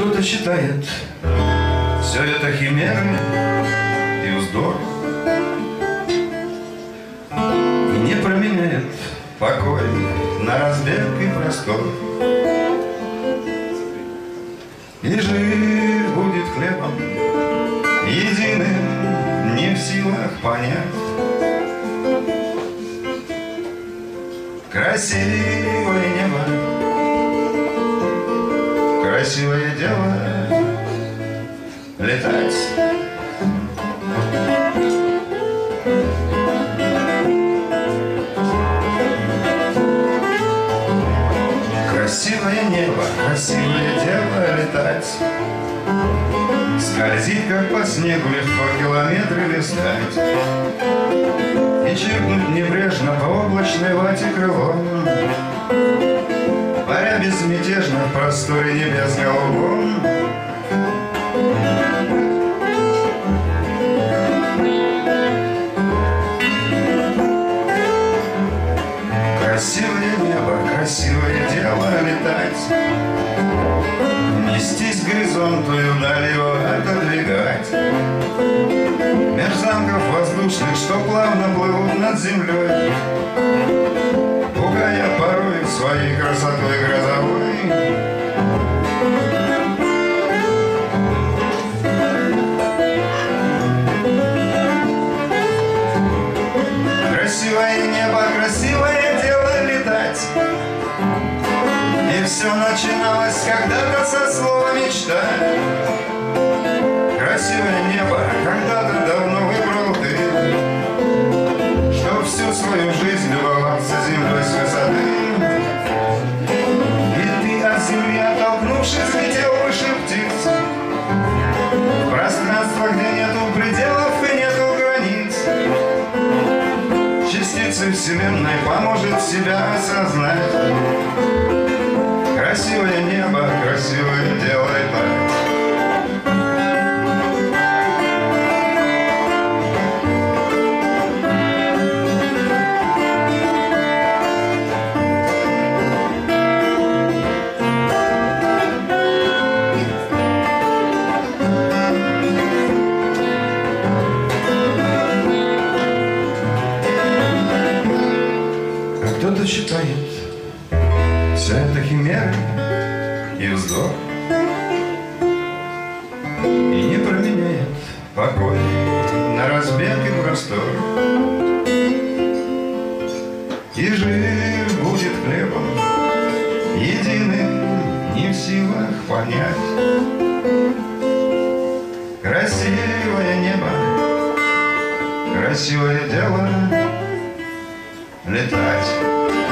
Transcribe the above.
кто-то считает. Все это химеры и вздор. Не променяет покой на разбег и простор. И жизнь будет хлебом единым Не в силах понять. Красивое небо Красивое дело Летать. Красивое небо, красивое дело летать. Скользить, как по снегу, легко километры листать. И чиркнуть небрежно по облачной вате крылом безмятежно в просторе небес голубом. Красивое небо, красивое дело летать. Нестись к горизонту и вдали его отодвигать. Меж замков воздушных, что плавно плывут над землей Пугая порой своей красотой грозовой. Красивое небо, красивое дело летать. И все начиналось когда-то со слова мечта Красивое небо Частицы вселенной поможет себя осознать. Красивое небо, красивое дело летать А кто-то считает Все это химеры и вздор И не променяет покой На разбег и простор. И жив будет хлебом Единым не в силах понять. Красивое небо Красивое дело letais.